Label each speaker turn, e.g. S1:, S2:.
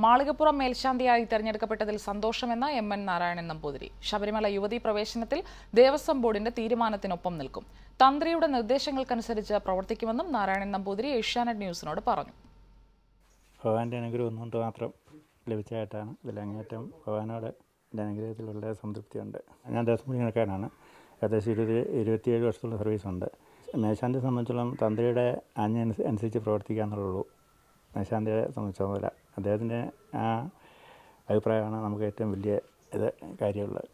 S1: മാളികപ്പുറം മേൽശാന്തിയായി തെരഞ്ഞെടുക്കപ്പെട്ടതിൽ സന്തോഷമെന്ന എം എൻ നാരായണൻ നമ്പൂതിരി. ശബരിമല യുവതീ പ്രവേശനത്തിൽ ദേവസ്വം ബോർഡിന്റെ തീരുമാനത്തിനൊപ്പം നിൽക്കും. തന്ത്രിയുടെ നിർദ്ദേശങ്ങൾക്കനുസരിച്ച് പ്രവർത്തിക്കുമെന്നും നാരായണൻ നമ്പൂതിരി ഏഷ്യാനെറ്റ് ന്യൂസിനോട് പറഞ്ഞു.
S2: ഭഗവാന്റെ അനുഗ്രഹം ഒന്നുകൊണ്ട് മാത്രം ലഭിച്ചതായിട്ടാണ് ഇതിൽ അങ്ങേറ്റം ഭഗവാനോട് എന്റെ അനുഗ്രഹത്തിൽ വളരെ സംതൃപ്തിയുണ്ട്. ഞാൻ ദേവസ്വം ജീവനക്കാരനാണ് ഏകദേശം ഇരുപത് ഇരുപത്തിയേഴ് വർഷത്തുള്ള സർവീസുണ്ട്. മേശാന്തിയെ സംബന്ധിച്ചോളം തന്ത്രിയുടെ ആജ്ഞ അനുസ- അനുസരിച്ച് പ്രവർത്തിക്കുക എന്നുള്ളൂ മേശാന്തിയെ സംബന്ധിച്ചതുപോലെ അദ്ദേഹത്തിന്റെ ആ അഭിപ്രായമാണ് നമുക്ക് ഏറ്റവും വലിയ ഇത് കാര്യമുള്ളത്.